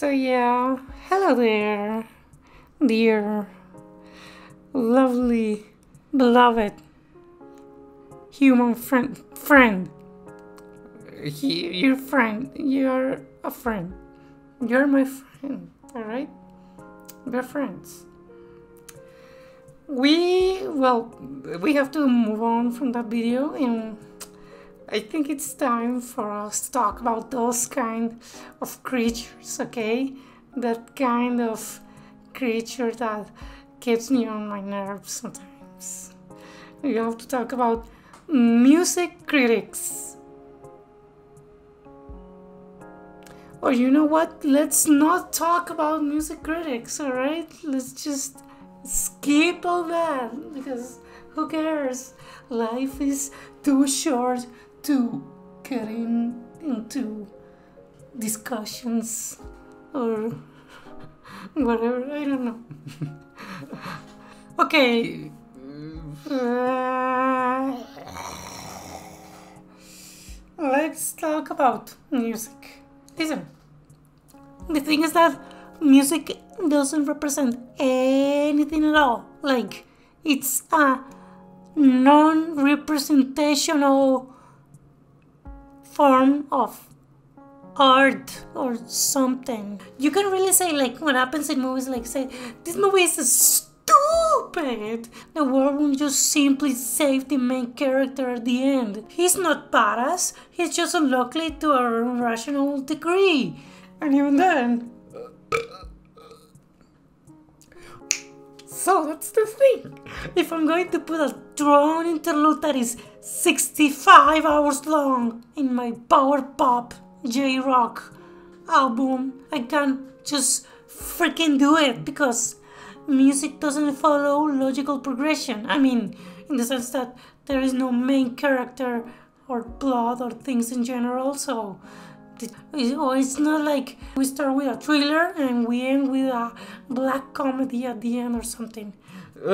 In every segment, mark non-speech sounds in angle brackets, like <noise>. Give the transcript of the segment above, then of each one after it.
So yeah, hello there, dear, lovely, beloved human friend. Friend, your friend. You're a friend. You're my friend. All right, we're friends. We well, we have to move on from that video and. I think it's time for us to talk about those kind of creatures, okay? That kind of creature that gets me on my nerves sometimes. We have to talk about music critics. Or you know what? Let's not talk about music critics, alright? Let's just skip all that because who cares? Life is too short to get into discussions or <laughs> whatever. I don't know. okay. Uh, let's talk about music. Listen, the thing is that music doesn't represent anything at all. Like, it's a non representational form of art or something. You can really say like what happens in movies like say this movie is stupid. The world will just simply save the main character at the end. He's not badass, he's just unlucky to a rational degree. And even then So that's the thing. If I'm going to put a drone interlude that is 65 hours long in my power pop J rock album, I can't just freaking do it because music doesn't follow logical progression. I mean, in the sense that there is no main character or plot or things in general, so or it's not like we start with a thriller and we end with a black comedy at the end or something. <laughs>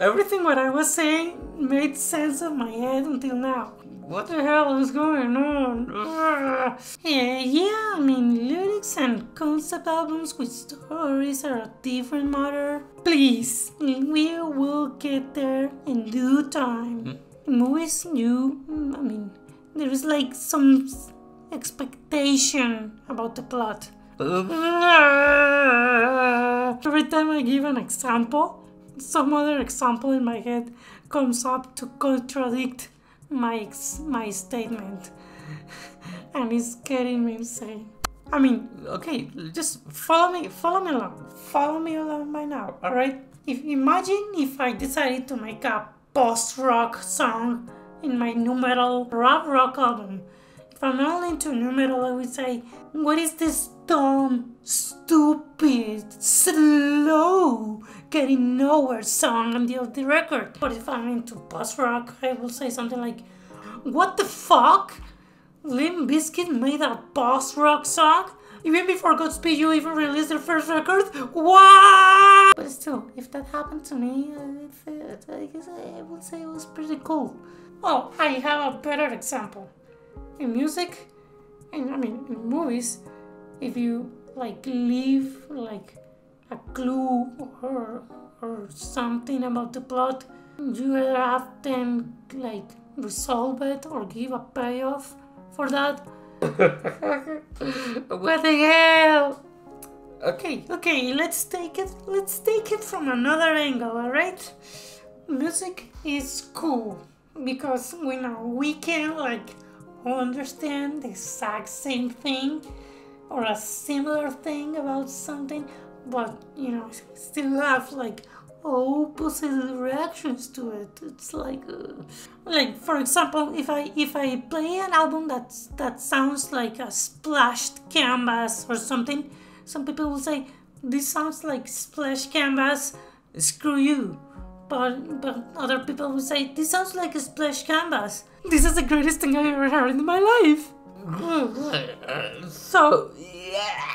Everything what I was saying made sense in my head until now. What the hell is going on? <sighs> yeah, yeah, I mean, lyrics and concept albums with stories are a different matter. Please, we will get there in due time. Hmm? Movies, you, I mean, there is like some expectation about the plot. Every time I give an example, some other example in my head comes up to contradict my my statement, <laughs> and it's getting me insane. I mean, okay, just follow me, follow me along, follow me along by now. All right. If imagine if I decided to make a post rock song in my nu metal rock album. If I'm all into nu metal, I would say, what is this dumb, stupid, slow, getting nowhere song on the, of the record? But if I'm into post rock, I will say something like, what the fuck? Limp Bizkit made a post rock song? Even before Godspeed You even released their first record? What? But still, if that happened to me, I guess I would say it was pretty cool. Oh, I have a better example. In music, and I mean in movies, if you like leave like a clue or or something about the plot, you either have them like resolve it or give a payoff for that. <laughs> what the hell? Okay, okay, let's take it let's take it from another angle, alright? Music is cool because we know we can like understand the exact same thing or a similar thing about something but you know still have like opposite reactions to it. It's like uh, like for example if i if i play an album that that sounds like a splashed canvas or something some people will say this sounds like splash canvas. Screw you but but other people will say this sounds like a splash canvas. This is the greatest thing I've ever heard in my life. So yeah.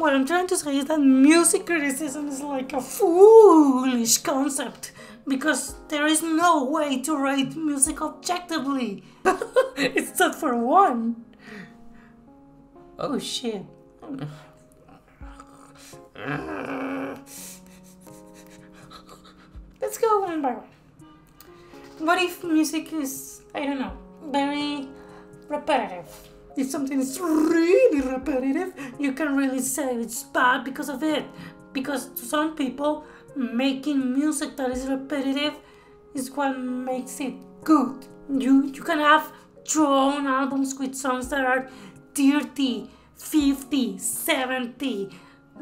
what I'm trying to say is that music criticism is like a foolish concept because there is no way to rate music objectively. <laughs> it's not for one. Oh shit. Let's go one by one. What if music is, I don't know, very repetitive? If something is really repetitive, you can really say it's bad because of it. Because to some people, making music that is repetitive is what makes it good. You you can have drone albums with songs that are 30, 50, 70,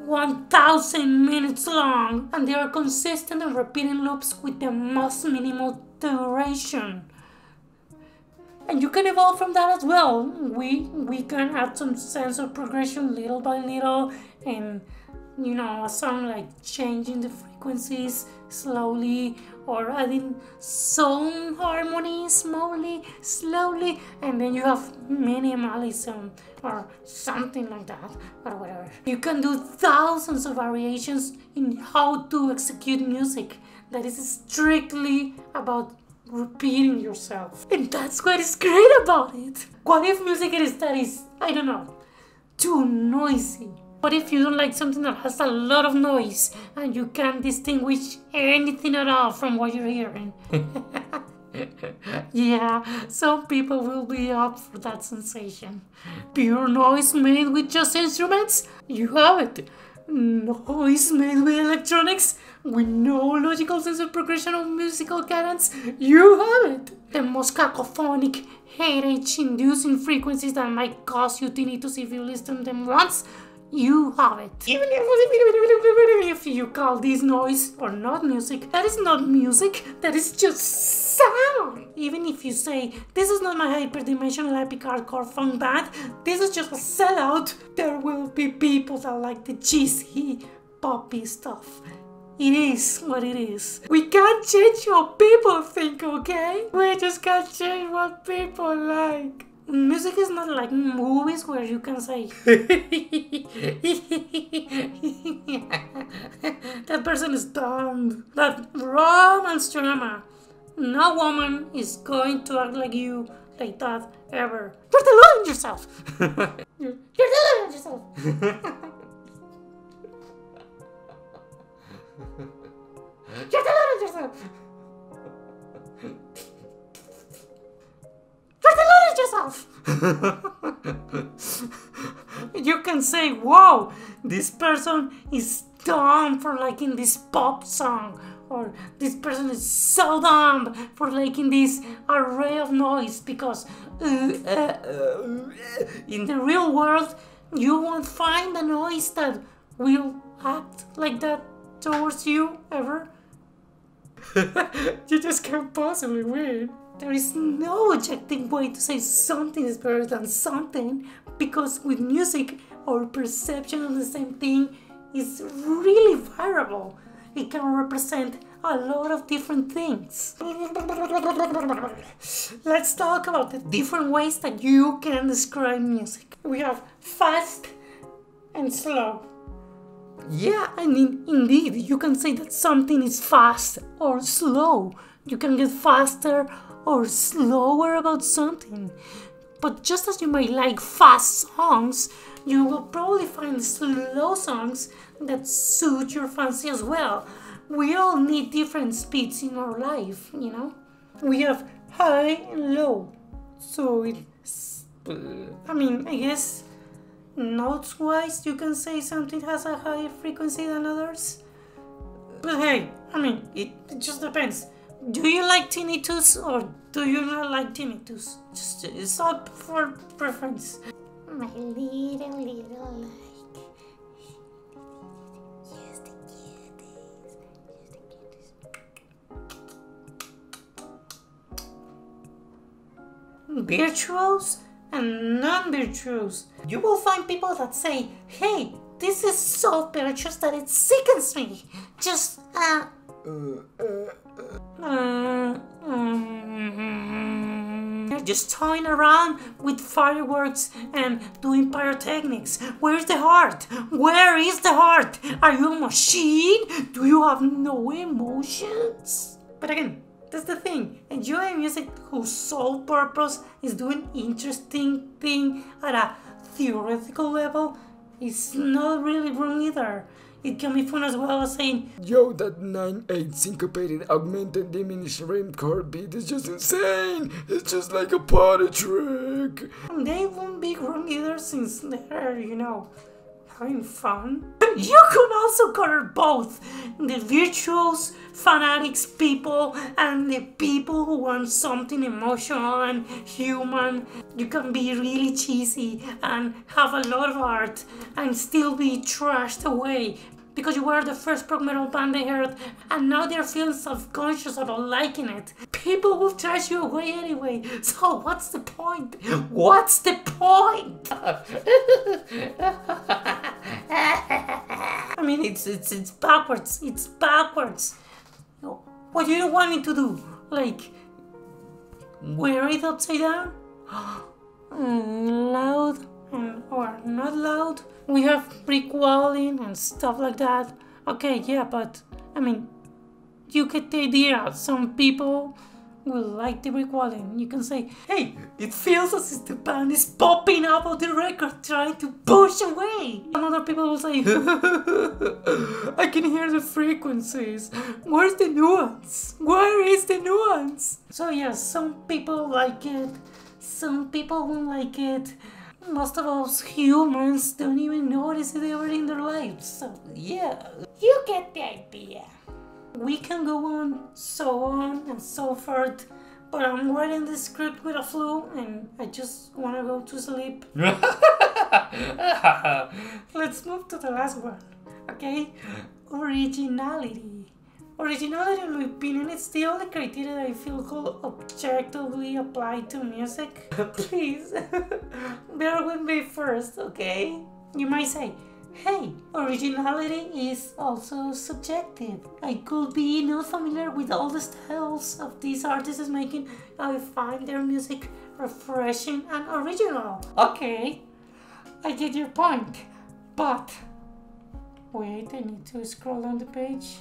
1000 minutes long and they are consistent and repeating loops with the most minimal duration. And you can evolve from that as well. We we can add some sense of progression little by little and you know a song like changing the frequencies slowly or adding some harmony slowly slowly and then you have minimalism or something like that or whatever. You can do thousands of variations in how to execute music that is strictly about repeating yourself. And that's what is great about it. What if music is that is i don't know too noisy what if you don't like something that has a lot of noise and you can't distinguish anything at all from what you're hearing? <laughs> yeah, some people will be up for that sensation. Pure noise made with just instruments? You have it. Noise made with electronics? With no logical sense of progression of musical cadence? You have it. The most cacophonic, headache inducing frequencies that might cause you tinnitus if you listen them once? You have it. Even if you call this noise or not music, that is not music, that is just sound. Even if you say, this is not my hyperdimensional epic hardcore funk band, this is just a sellout, there will be people that like the cheesy, poppy stuff. It is what it is. We can't change what people think, okay? We just can't change what people like. Music is not like movies where you can say that person is dumb. That romance drama. No woman is going to act like you like that ever. You're deluding yourself. <laughs> you're, <laughs> you're deluding yourself. you're deluding yourself. Yourself. <laughs> you can say, "Wow, this person is dumb for liking this pop song," or "This person is so dumb for liking this array of noise." Because uh, uh, uh, in the real world, you won't find a noise that will act like that towards you ever. <laughs> you just can't possibly win. There is no objective way to say something is better than something because with music, our perception of the same thing is really variable. It can represent a lot of different things. Let's talk about the different ways that you can describe music. We have fast and slow. Yeah, I mean, indeed, you can say that something is fast or slow. You can get faster or slower about something. But just as you might like fast songs, you will probably find slow songs that suit your fancy as well. We all need different speeds in our life, you know? We have high and low. So it's. I mean, I guess notes wise, you can say something has a higher frequency than others. But hey, I mean, it, it just depends do you like tinnitus or do you not like tinnitus? Just it's up for preference. My little little like. Yes, the cutest. Yes, the cutest. Virtuos and non-virtuos. You will find people that say, "Hey, this is so virtuous that it sickens me." Just uh. uh, uh uh, Mm-hmm. just toying around with fireworks and doing pyrotechnics. Where's the heart? Where is the heart? Are you a machine? Do you have no emotions? But again, that's the thing. Enjoy music whose sole purpose is doing interesting thing at a theoretical level, is not really wrong either. It can be fun as well as saying, Yo, that 9-8 syncopated augmented diminished rhythm chord beat is just insane! It's just like a party trick! they won't be wrong either since they're, you know, having fun. You can also cover both the virtuos, fanatics people, and the people who want something emotional and human. You can be really cheesy and have a lot of art and still be trashed away because you were the first prog metal band they heard and now they're feeling self-conscious about liking it. People will trash you away anyway, <laughs> so what's the point? What's the point? <laughs> I mean, it's it's it's backwards. It's backwards. What do you want me to do? Like, wear it upside down? <gasps> Loud or not loud? We have walling and stuff like that. Okay, yeah, but I mean, you get the idea. Some people will like the walling. You can say, hey, it feels as if the band is popping up on the record trying to push away. And other people will say, <laughs> I can hear the frequencies. Where's the nuance? Where is the nuance? So, yeah, some people like it, some people won't like it. Most of us humans don't even notice it ever in their lives. So, yeah, you get the idea. We can go on, so on and so forth, but I'm writing the script with a flu and I just want to go to sleep. <laughs> Let's move to the last one, okay? Originality. Originality, in my opinion, is the only criteria that I feel could objectively apply to music. <laughs> Please, <laughs> bear with me first, okay? You might say, Hey, originality is also subjective. I could be not familiar with all the styles of these artists making. I find their music refreshing and original. Okay, I get your point. But wait, I need to scroll down the page.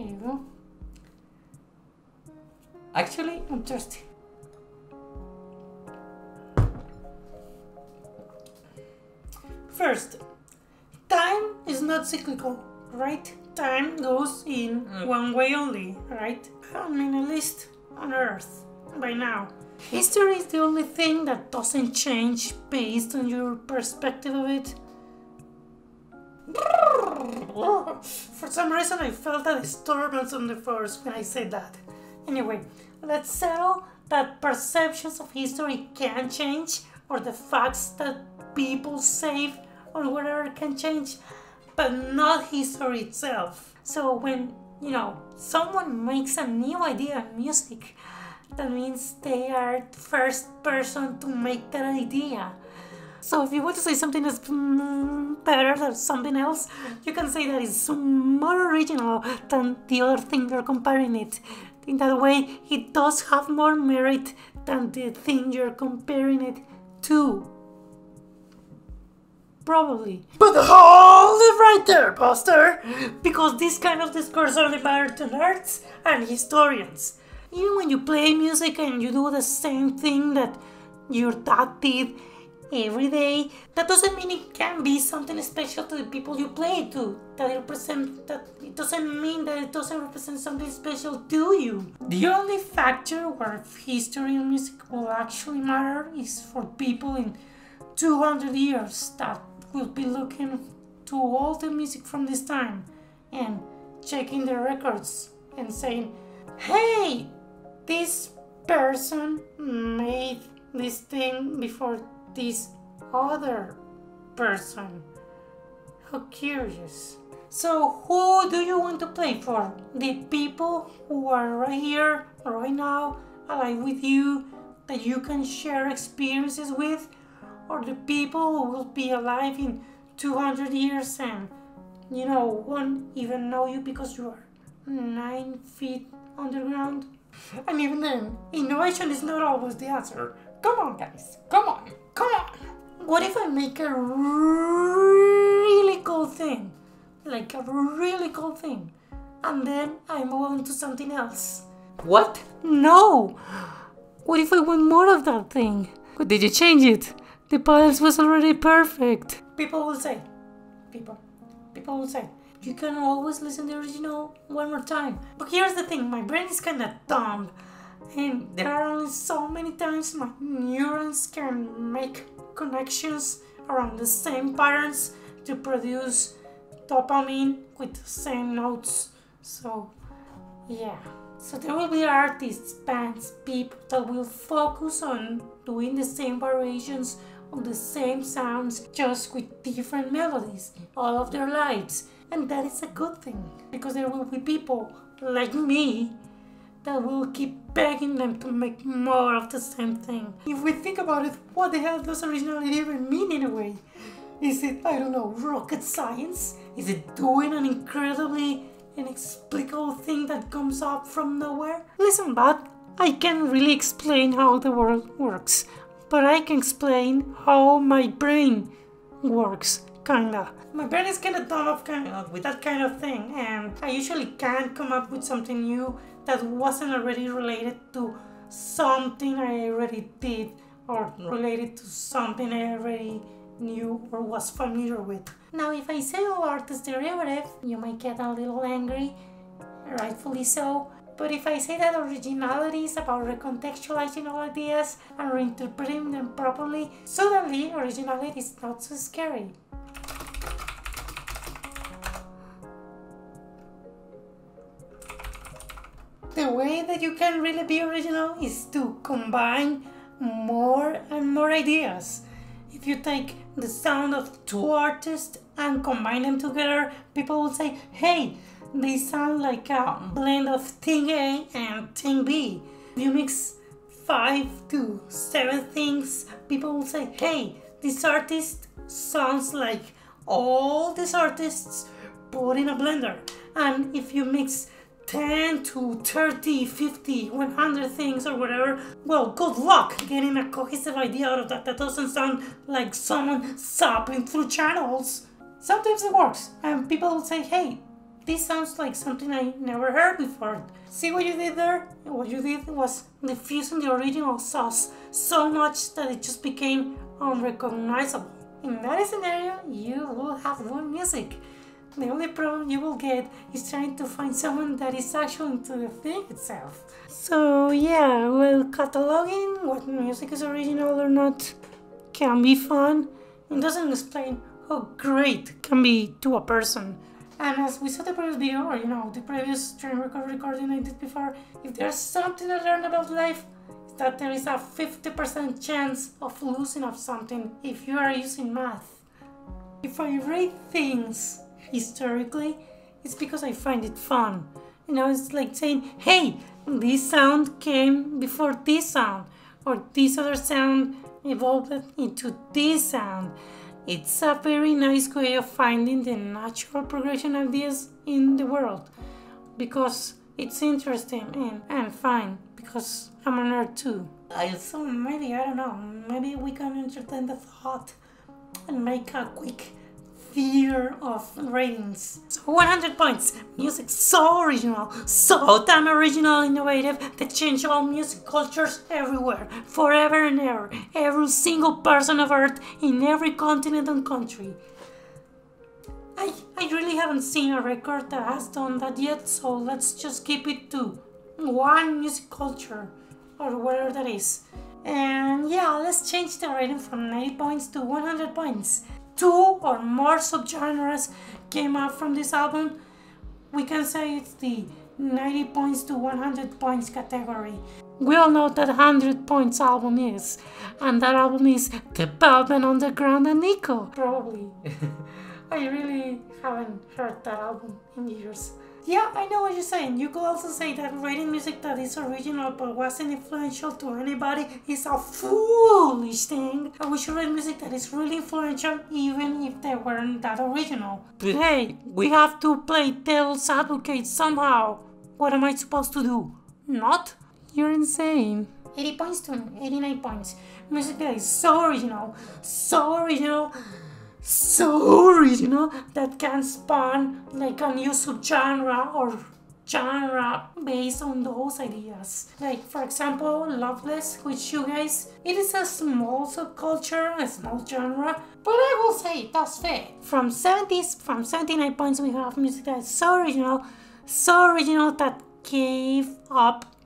Here you go. Actually, I'm thirsty. First, time is not cyclical, right? Time goes in mm. one way only, right? I mean, at least on Earth, by now. History is the only thing that doesn't change based on your perspective of it. For some reason, I felt a disturbance on the force when I said that. Anyway, let's settle that perceptions of history can change, or the facts that people say or whatever can change, but not history itself. So when you know someone makes a new idea in music, that means they are the first person to make that idea. So if you want to say something that's mm, better than something else, you can say that it's more original than the other thing you're comparing it. In that way, it does have more merit than the thing you're comparing it to. Probably. But hold it right there, Buster! Because this kind of discourse only matters to nerds and historians. Even when you play music and you do the same thing that your dad did every day, that doesn't mean it can be something special to the people you play to. That it represent that it doesn't mean that it doesn't represent something special to you. The only factor where history and music will actually matter is for people in 200 years that will be looking to all the music from this time and checking the records and saying, hey, this person made this thing before this other person. How curious. So, who do you want to play for? The people who are right here, right now, alive with you, that you can share experiences with? Or the people who will be alive in 200 years and, you know, won't even know you because you are nine feet underground? And even then, innovation is not always the answer. Come on, guys. Come on. Come on. What if I make a really cool thing? Like a really cool thing. And then I move on to something else. What? No! What if I want more of that thing? But Did you change it? The puddles was already perfect. People will say, people, people will say, you can always listen to the original one more time. But here's the thing, my brain is kinda dumb. And there are only so many times my neurons can make connections around the same patterns to produce dopamine with the same notes. So, yeah. So there will be artists, bands, people that will focus on doing the same variations of the same sounds just with different melodies all of their lives. And that is a good thing because there will be people like me that will keep begging them to make more of the same thing. If we think about it, what the hell does originality even mean in a way? Is it, I don't know, rocket science? Is it doing an incredibly inexplicable thing that comes up from nowhere? Listen, bud, I can't really explain how the world works, but I can explain how my brain works, kinda. My brain is kinda dumb up kind of, with that kind of thing, and I usually can't come up with something new that wasn't already related to something I already did or related to something I already knew or was familiar with. Now, if I say oh, all art is derivative, you might get a little angry, rightfully so. But if I say that originality is about recontextualizing all ideas and reinterpreting them properly, suddenly originality is not so scary. The way that you can really be original is to combine more and more ideas. If you take the sound of two artists and combine them together, people will say, hey, they sound like a blend of thing A and thing B. If you mix five to seven things, people will say, hey, this artist sounds like all these artists put in a blender. And if you mix 10 to 30, 50, 100 things or whatever, well, good luck getting a cohesive idea out of that that doesn't sound like someone zapping through channels. Sometimes it works, and people will say, hey, this sounds like something I never heard before. See what you did there? What you did was diffusing the original sauce so much that it just became unrecognizable. In that scenario, you will have one music. The only problem you will get is trying to find someone that is actually into the thing itself. So yeah, well, cataloging what music is original or not can be fun. It doesn't explain how great can be to a person. And as we saw the previous video, or you know, the previous train record recording I did before, if there's something I learned about life, it's that there is a 50% chance of losing of something if you are using math. If I rate things historically, it's because I find it fun. You know, it's like saying, hey, this sound came before this sound, or this other sound evolved into this sound. It's a very nice way of finding the natural progression of ideas in the world because it's interesting and, and fun because I'm a nerd too. I so maybe I don't know, maybe we can entertain the thought and make a quick fear of ratings. So 100 points. Music so original, so damn original, innovative, that changed all music cultures everywhere, forever and ever. Every single person of Earth in every continent and country. I, I really haven't seen a record that has done that yet, so let's just keep it to one music culture or whatever that is. And yeah, let's change the rating from 90 points to 100 points two or more subgenres came out from this album, we can say it's the 90 points to 100 points category. We all know that 100 points album is, and that album is The Velvet Underground and Nico. Probably. <laughs> I really haven't heard that album in years. Yeah, I know what you're saying. You could also say that writing music that is original but wasn't influential to anybody is a foolish thing. And we should write music that is really influential even if they weren't that original. But hey, we have to play devil's advocate somehow. What am I supposed to do? Not? You're insane. 80 points to 89 points. Music that is so original, so original so original that can spawn like a new subgenre or genre based on those ideas. Like, for example, Loveless with guys, it is a small subculture, a small genre, but I will say does fit. From 70s, from 79 points, we have music that is so original, so original that gave up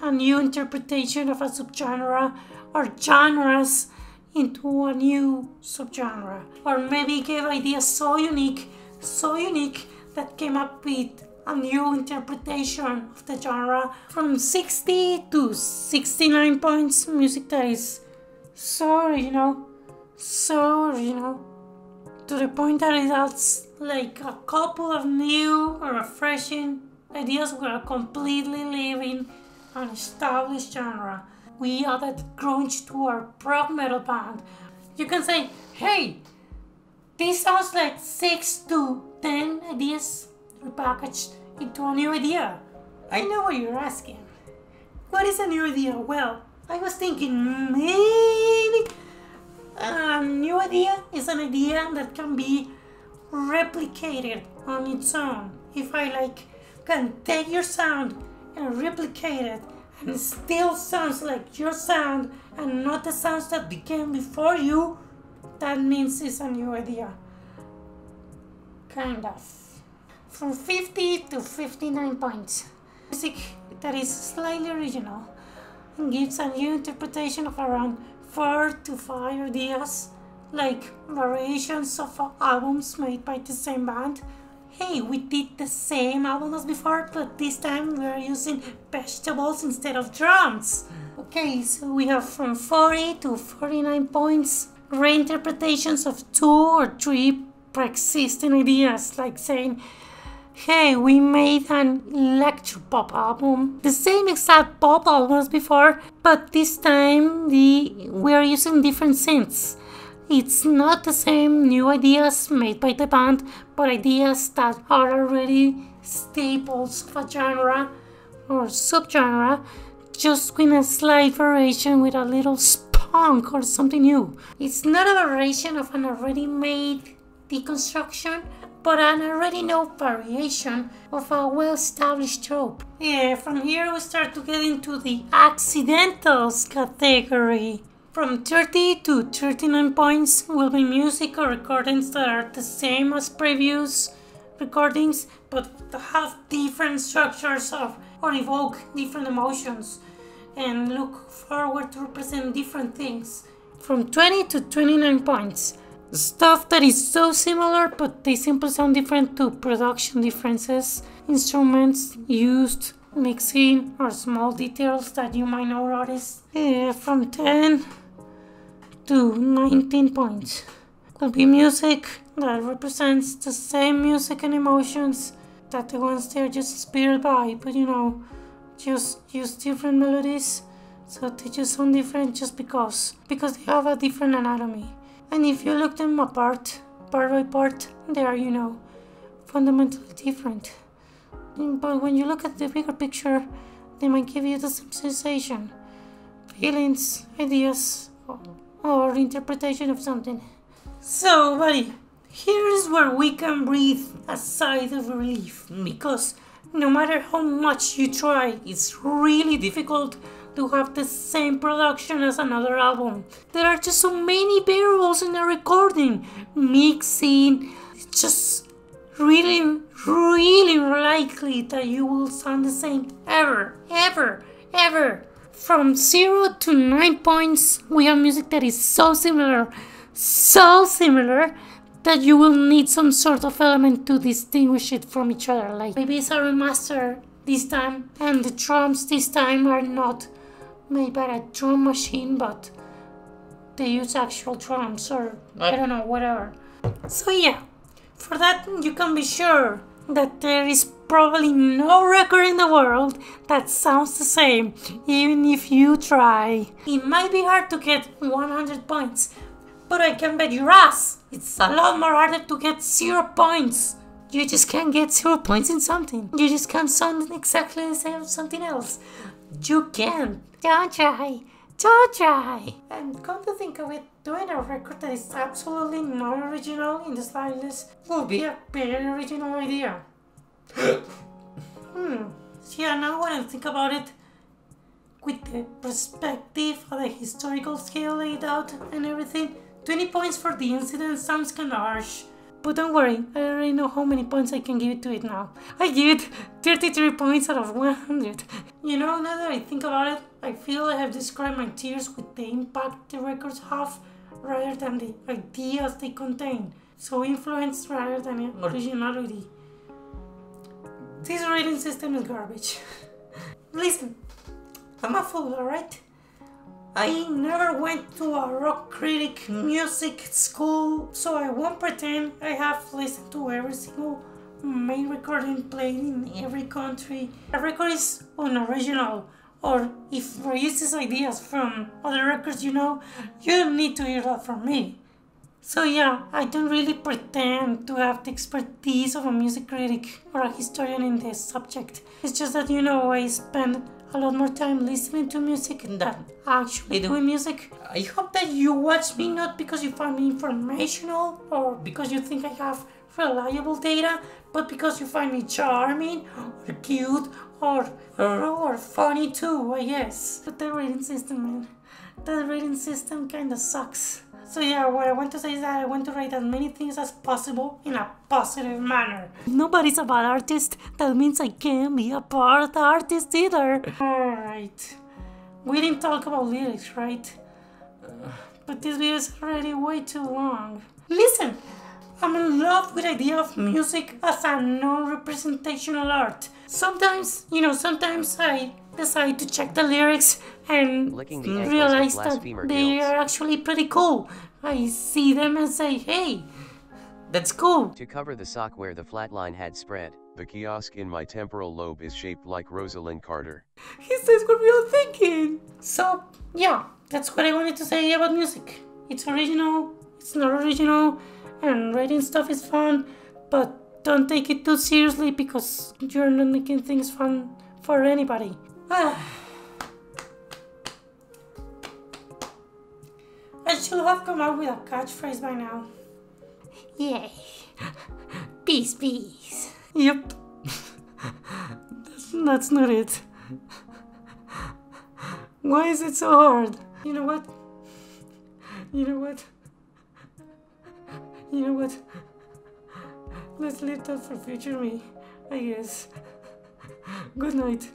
a new interpretation of a subgenre or genres into a new subgenre. Or maybe gave ideas so unique, so unique that came up with a new interpretation of the genre from 60 to 69 points music that is so original so original to the point that it adds like a couple of new or refreshing ideas were completely leaving an established genre we added grunge to our prog metal band you can say hey this sounds like 6 to 10 ideas repackaged into a new idea. I know what you're asking. What is a new idea? Well, I was thinking maybe a new idea is an idea that can be replicated on its own. If I like can take your sound and replicate it and still sounds like your sound and not the sounds that became before you, that means it's a new idea. Kind of from 50 to 59 points. Music that is slightly original and gives a new interpretation of around 4 to 5 ideas, like variations of albums made by the same band. Hey, we did the same album as before, but this time we are using vegetables instead of drums. Okay, so we have from 40 to 49 points reinterpretations of two or three pre-existing ideas, like saying hey, we made an electro pop album, the same exact pop album as before, but this time the we're using different synths. It's not the same new ideas made by the band, but ideas that are already staples of a genre or subgenre, just with a slight variation with a little spunk or something new. It's not a variation of an already made deconstruction, but an already known variation of a well-established trope. Yeah, from here we start to get into the accidentals category. From 30 to 39 points will be music or recordings that are the same as previous recordings but have different structures of or evoke different emotions and look forward to represent different things. From 20 to 29 points stuff that is so similar but they simply sound different to production differences, instruments used, mixing, or small details that you might not notice. Uh, from 10 to 19 points. Could be music that represents the same music and emotions that the ones they're just inspired by, but you know, just use different melodies so they just sound different just because because they have a different anatomy and if you look them apart, part by part, they are, you know, fundamentally different. Mm, but when you look at the bigger picture, they might give you the same sensation, feelings, ideas, or interpretation of something. So, buddy, here is where we can breathe a sigh of relief because no matter how much you try, it's really difficult to have the same production as another album. There are just so many variables in a recording, mixing. It's just really, really likely that you will sound the same ever, ever, ever. From zero to nine points, we have music that is so similar, so similar that you will need some sort of element to distinguish it from each other. Like maybe it's a remaster this time, and the drums this time are not made by a drum machine, but they use actual drums or I don't know, whatever. So yeah, for that you can be sure that there is probably no record in the world that sounds the same, even if you try. It might be hard to get 100 points, but I can bet your ass it's a lot more harder to get zero points. You just can't get zero points in something. You just can't sound exactly the same as something else. You can't. Don't try. Try. And come to think of it, doing a record that is absolutely non-original in the slightest will be a very original idea. <gasps> Hmm. Yeah, now when I think about it, with the perspective of the historical scale laid out and everything, 20 points for the incident sounds kinda harsh. But don't worry, I already know how many points I can give to it now. I give it 33 points out of 100. You know, now that I think about it, I feel I have described my tiers with the impact the records have rather than the ideas they contain. So influence rather than originality. This rating system is garbage. <laughs> Listen, I'm a fool, alright? I never went to a rock critic music school, so I won't pretend I have listened to every single main recording played in every country. A record is unoriginal, or if uses ideas from other records you know, you don't need to hear that from me. So yeah, I don't really pretend to have the expertise of a music critic or a historian in this subject. It's just that you know I spend a lot more time listening to music than actually doing music. I hope that you watch me not because you find me informational or because you think I have reliable data, but because you find me charming or cute or or, or funny too, I guess. But the rating system, man, the rating system kinda sucks. So yeah, what I want to say is that I want to write as many things as possible in a positive manner. Nobody's a bad artist. That means I can't be a bad artist either. Alright. We didn't talk about lyrics, right? But this video is already way too long. Listen, I'm in love with the idea of music as a non-representational art. Sometimes, you know, sometimes I decide to check the lyrics and the ankles of realize that they guilds. are actually pretty cool. I see them and say, hey, that's cool. To cover the sock where the flat line had spread, The kiosk in my temporal lobe is shaped like Rosalynn Carter. He says what we are thinking. So, yeah, that's what I wanted to say about music. It's original, it's not original, and writing stuff is fun, but don't take it too seriously because you're not making things fun for anybody. I should have come up with a catchphrase by now. Yay. Peace, peace. Yep. that's, that's not it. Why is it so hard? You know what? You know what? You know what? Let's leave that for future me, I guess. Good night.